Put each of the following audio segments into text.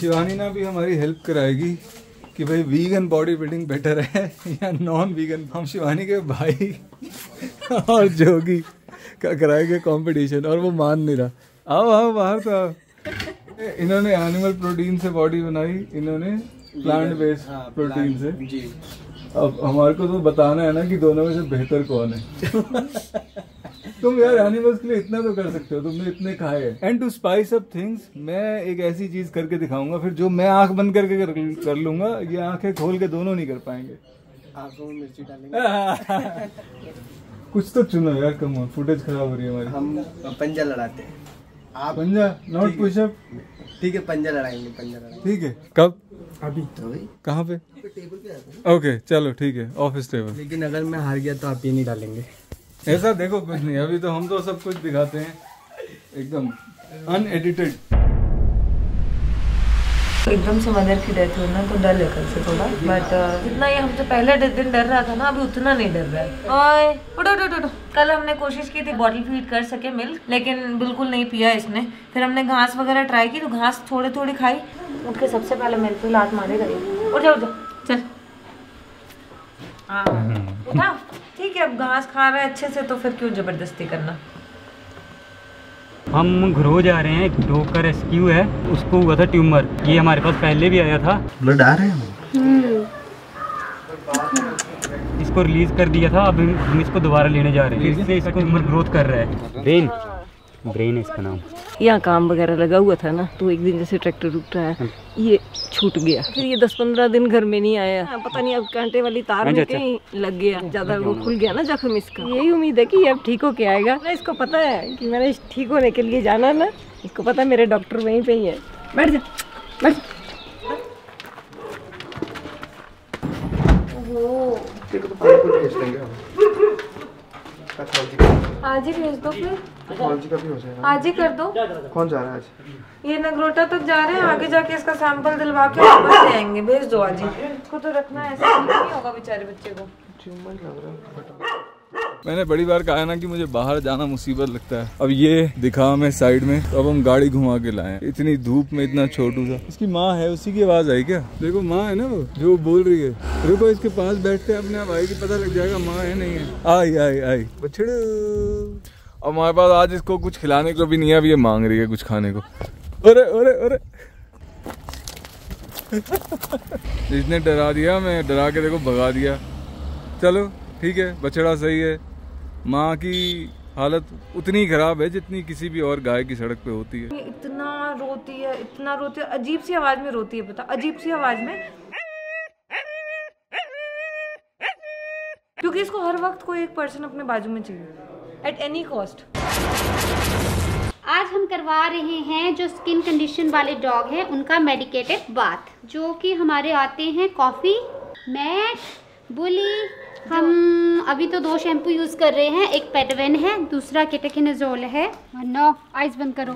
शिवानी ना भी हमारी हेल्प कराएगी कि भाई वीगन बॉडी बिल्डिंग बेटर है या नॉन वीगन हम शिवानी के भाई और जोगी का कराएँगे कंपटीशन और वो मान नहीं रहा। आओ आओ बाहर तो आओ। इन्होंने एनिमल प्रोटीन से बॉडी बनाई इन्होंने प्लांट बेस्ड प्रोटीन से। जी। अब हमारे को तो बताना है ना कि दोनों में से बेहतर कौन है। तुम यार एनिमल्स के लिए इतना तो कर सकते हो तुमने इतने खाए and to spice up things मैं एक ऐसी चीज़ करके दिखाऊँगा फिर जो मैं आँख बंद करके कर, कर लूँगा ये आँखें खोल के दोनों नहीं कर पाएँगे। आँखों में मिर्ची डालेंगे। कुछ तो चुनो यार कम ऑन फुटेज खराब हो रही है हमारी। हम पंजा लड़ाते हैं। आप पंजा? नॉट पुशअप ठीक है पंजा लड़ाएँगे पंजा लड़ाएँगे। ठीक है। कब? अभी। तो कहाँ पे? टेबल पे ओके चलो ठीक है ऑफ़िस टेबल लेकिन अगर मैं हार गया तो आप ये नहीं डालेंगे। ऐसा देखो कुछ नहीं अभी तो हम तो सब कुछ दिखाते हैं। एकदम अनएडिटेड एकदम से मदर की डेथ हुई ना तो डर है से थोड़ा। बट जितना ये हमसे पहले दिन डर रहा था ना अभी उतना नहीं डर रहा है। उठो उठो, उठो कल हमने कोशिश की थी बॉटल फ़ीड कर सके मिल्क लेकिन बिल्कुल नहीं पिया इसने। फिर हमने घास वगैरह ट्राई की तो घास थोड़े थोड़ी खाई। उठ के सबसे पहले मेरे पे लात मारेगा ये। उठ जा उठ जा। चल। हाँ। उठा। ठीक है अब घास खा रहा है अच्छे से तो फिर क्यों ज़बरदस्ती करना? हम घरो जा रहे हैं एक डॉग का रेस्क्यू है उसको हुआ था ट्यूमर। ये हमारे पास पहले भी आया था। ब्लड आ रहे हैं? इसको रिलीज़ कर दिया था अब हम इसको दोबारा लेने जा रहे हैं। फिर से इसका ट्यूमर ग्रोथ कर रहा है। ब्रेन। ब्रेन है इसका नाम। यहाँ काम वगैरह लगा हुआ था ना तो एक दिन जैसे ट्रैक्टर रुक रहा है ये छूट गया। फिर ये दस पंद्रह दिन घर में नहीं आया। हाँ, पता नहीं अब कांटे वाली तार में अच्छा, अच्छा। कहीं लग गया ज़्यादा वो खुल गया ना जख्म इसका। यही उम्मीद है कि ये अब ठीक होके आएगा। ना इसको पता है कि मैंने ठीक होने के लिए जाना ना इसको पता है मेरे डॉक्टर वहीं पे ही है। बैठ जा बैठ जा। आज ही भेज दो फिर। पैथोलॉजी का भी हो जाएगा। आज ही कर दो। कौन जा रहा है आज? ये नगरोटा तक जा रहे हैं आगे जाके इसका सैंपल दिलवा के वापस ले आएँगे। भेज दो आज ही। इसको तो रखना ऐसा नहीं होगा बेचारे बच्चे को। मैंने बड़ी बार कहा ना कि मुझे बाहर जाना मुसीबत लगता है। अब ये दिखा मैं साइड में तो अब हम गाड़ी घुमा के लाए इतनी धूप में इतना छोटू सा। इसकी माँ है, उसी की आवाज़ आई क्या? देखो माँ है ना वो, जो बोल रही है। रुको, इसके पास बैठते हैं अपने आप आएगी पता लग जाएगा माँ है, नहीं है। आई आई आई। बछड़ू। अब हमारे पास आज इसको कुछ खिलाने को भी नहीं है, अब ये मांग रही है कुछ खाने को। अरे अरे अरे। इसने डरा दिया, मैं डरा के देखो भगा दिया। चलो, ठीक है, बछड़ा सही है। माँ की हालत उतनी खराब है जितनी किसी भी और गाय की सड़क पे होती है। इतना रोती है इतना रोती है अजीब सी आवाज़ में रोती है पता अजीब सी आवाज़ में। क्योंकि इसको हर वक्त कोई एक पर्सन अपने बाजू में चाहिए एट एनी कॉस्ट आज हम करवा रहे हैं जो स्किन कंडीशन वाले डॉग हैं उनका मेडिकेटेड बाथ जो कि हमारे आते हैं कॉफ़ी मैट बुली हम अभी तो दो शैम्पू यूज़ कर रहे हैं एक पेटवेन है दूसरा केटेकिनजोल है। नो आइस बंद करो।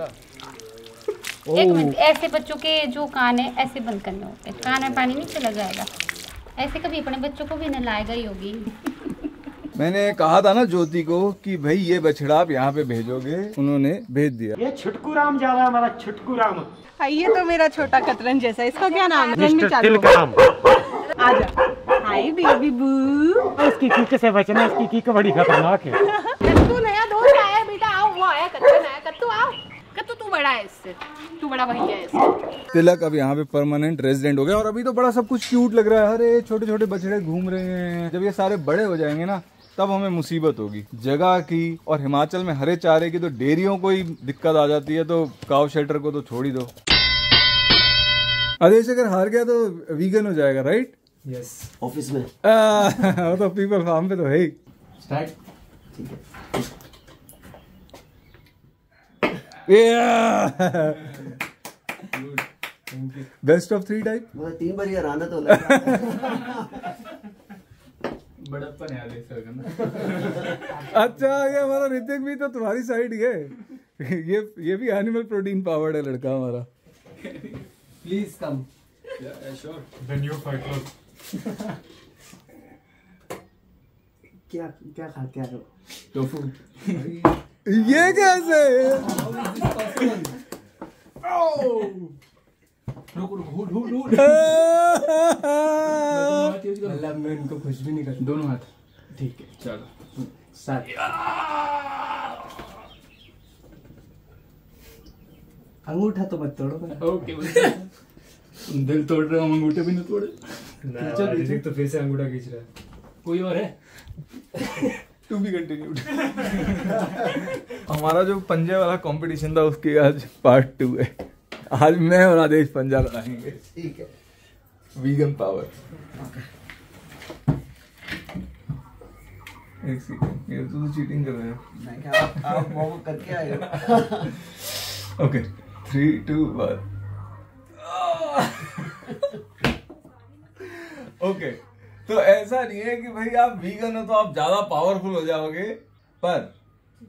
एक मिनट ऐसे बच्चों के जो कान है ऐसे बंद करने होते हैं कान में पानी नहीं चला जाएगा। ऐसे कभी अपने बच्चों को भी नलाएगा ही होगी। मैंने कहा था ना ज्योति को कि भाई ये बछड़ा आप यहाँ पे भेजोगे उन्होंने भेज दिया। ये छुटकू राम जा रहा है हमारा छुटकू राम ये तो मेरा छोटा कतरन जैसा इसका क्या नाम है? मिस्टर तिलकराम। आजा। हाय बेबी बू उसकी किक से बचना इसकी किक बड़ी खतरनाक है। कत्तू नया दोस्त आया बेटा आओ वो आया कत्तन आया कत्तू आओ। कत्तू तू बड़ा है इससे तू बड़ा भैया है इससे। तिलक अब यहाँ पे परमानेंट रेजिडेंट हो गया और अभी तो बड़ा सब कुछ क्यूट लग रहा है। अरे छोटे छोटे बछड़े घूम रहे हैं। जब ये सारे बड़े हो जाएँगे ना तब हमें मुसीबत होगी। जगह की और हिमाचल में हरे चारे की तो डेयरियों को ही दिक्कत आ जाती है तो काव शेल्टर को तो छोड़ ही दो। आदेश अगर हार गया तो वीगन हो जाएगा राइट यस ऑफ़िस में वो तो पीपल फार्म पे तो है ही। स्टार्ट ठीक है। बेस्ट ऑफ़ थ्री टाइप मतलब तीन बार ये राना तो लगा। बड़प्पन है सर का ना। अच्छा ये हमारा ऋतिक भी तो तुम्हारी साइड ही। है ये ये भी एनिमल प्रोटीन पावर्ड है लड़का हमारा। प्लीज़ कम क्या क्या खाते हैं टोफू। ये कैसे रुको रुको हुड हुड हुड। मतलब मैं उनको कुछ भी नहीं करता। दोनों हाथ। ठीक है चलो। साथ। अंगूठा तो मत तोड़ो। ओके दिल तोड़ रहे हो हम अंगूठे भी नहीं तोड़े। तो फिर से अंगूठा खींच रहा है। कोई और है? टू बी कंटिन्यूड हमारा जो पंजे वाला कंपटीशन था उसकी आज पार्ट टू है। आज मैं और आदेश पंजा लगाएँगे ठीक है। वीगन पावर एक सेकंड ये तू तो चीटिंग कर रहा है। मैं क्या आप आप वो करके आए हो। Okay three two one okay तो ऐसा नहीं है कि भाई आप वीगन हो तो आप ज़्यादा पावरफुल हो जाओगे, पर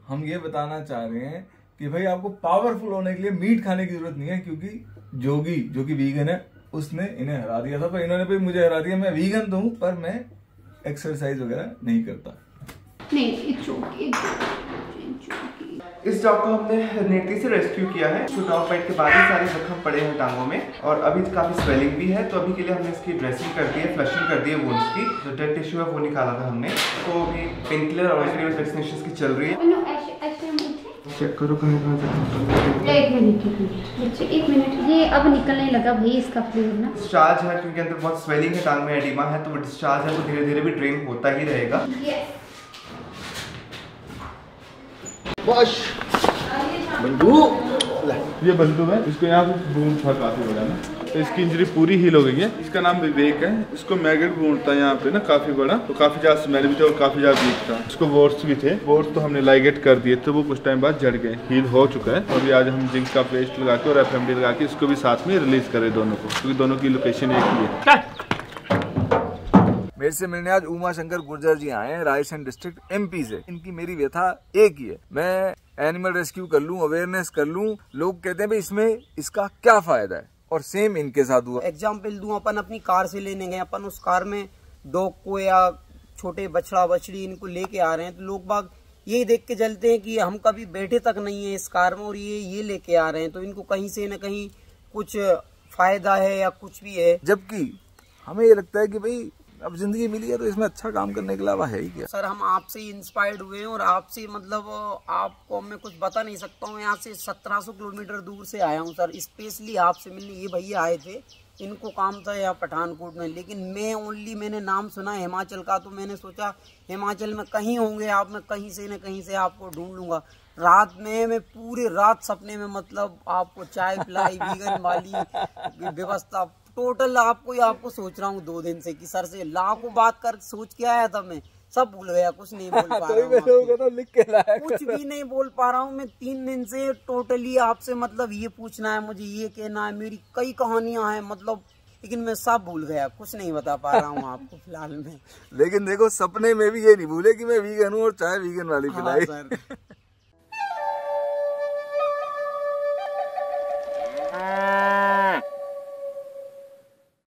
हम ये बताना चाह रहे हैं कि भाई आपको पावरफुल होने के लिए मीट खाने की ज़रूरत नहीं है, क्योंकि जोगी, जो कि वीगन है, उसने इन्हें हरा दिया था। पर इन्होंने भी मुझे हरा दिया। मैं वीगन तो हूँ, पर मैं एक्सरसाइज वगैरह नहीं करता। नहीं एक चौकी एक चौकी, एक चौकी। इस डॉग को हमने नेटी से रेस्क्यू किया है। तो डॉग बाइट के बाद ही सारे जख्म पड़े हैं टांगों में और अभी काफ़ी स्वेलिंग भी है तो अभी के लिए हमने इसकी ड्रेसिंग कर दी है फ्लशिंग कर दी है वोन्स की। जो डेड टिश्यू है वो निकाला था हमने। तो अभी पेन किलर और वैक्सीनेशन की चल रही है। चेक करो कहीं कहाँ एक मिनट एक मिनट एक मिनट। ये अब निकलने लगा भाई इसका फ्लेवर ना? डिस्चार्ज है क्योंकि अंदर बहुत स्वेलिंग है टांग में एडिमा है तो वो डिस्चार्ज है वो धीरे धीरे भी ड्रेन होता ही रहेगा। यस ये बंदूक है इसको यहाँ पे वूंड था काफ़ी बड़ा ना। तो इसकी इंजरी पूरी हील हो गई है। इसका नाम विवेक है। इसको मैगेट वूंड था यहाँ पे ना काफ़ी बड़ा तो काफ़ी ज़्यादा स्मेल भी था और काफ़ी ज़्यादा वीक था। इसको वोर्स भी थे। वोर्स तो हमने लाइगेट कर दिए थे वो कुछ टाइम बाद जड़ गए हील हो चुका है। और अभी आज हम जिंक का पेस्ट लगा के और एफएमडी लगा के इसको भी साथ में रिलीज़ करें दोनों को क्योंकि दोनों की लोकेशन एक ही है। मेरे से मिलने आज उमा शंकर गुर्जर जी आए हैं रायसेन डिस्ट्रिक्ट एमपी से। इनकी मेरी व्यथा एक ही है। मैं एनिमल रेस्क्यू कर लूँ अवेयरनेस कर लूँ लोग कहते हैं भाई इसमें इसका क्या फ़ायदा है? और सेम इनके साथ हुआ। एग्ज़ाम्पल दूँ अपन अपनी कार से लेने गए अपन उस कार में डॉग को या छोटे बछड़ा बछड़ी इनको लेके आ रहे हैं तो लोग बाग यही देख के चलते हैं कि हम कभी बैठे तक नहीं है इस कार में और ये ये लेके आ रहे हैं तो इनको कहीं से न कहीं कुछ फ़ायदा है या कुछ भी है। जबकि हमें ये लगता है कि भाई अब ज़िंदगी मिली है तो इसमें अच्छा काम करने के अलावा है ही क्या? सर, हम आपसे इंस्पायर्ड हुए हैं और आपसे मतलब आपको मैं कुछ बता नहीं सकता हूँ। यहाँ से 1700 किलोमीटर दूर से आया हूँ, सर। स्पेशली आपसे मिलने, ये भैया आए थे। इनको काम था यहाँ पठानकोट में, लेकिन मैं ओनली मैंने नाम सुना हिमाचल का तो मैंने सोचा हिमाचल में कहीं होंगे आप, मैं कहीं से न कहीं से आपको ढूंढ लूँगा। रात में, मैं पूरे रात सपने में मतलब आपको चाय पिलाई, वीगन वाली व्यवस्था टोटल आपको ही आपको सोच रहा हूँ दो दिन से कि सर से लाखों बात कर, सोच के आया था मैं। सब भूल गया कुछ नहीं बोल पा रहा हूँ तो लिख के लाया कुछ भी नहीं बोल पा रहा हूँ मैं तीन दिन से टोटली आपसे मतलब ये पूछना है मुझे ये कहना है मेरी कई कहानियाँ हैं मतलब लेकिन मैं सब भूल गया कुछ नहीं बता पा रहा हूँ आपको फ़िलहाल में। लेकिन देखो सपने में भी ये नहीं भूले कि मैं वीगन हूँ और चाय वीगन वाली हाँ पिलाई। सर।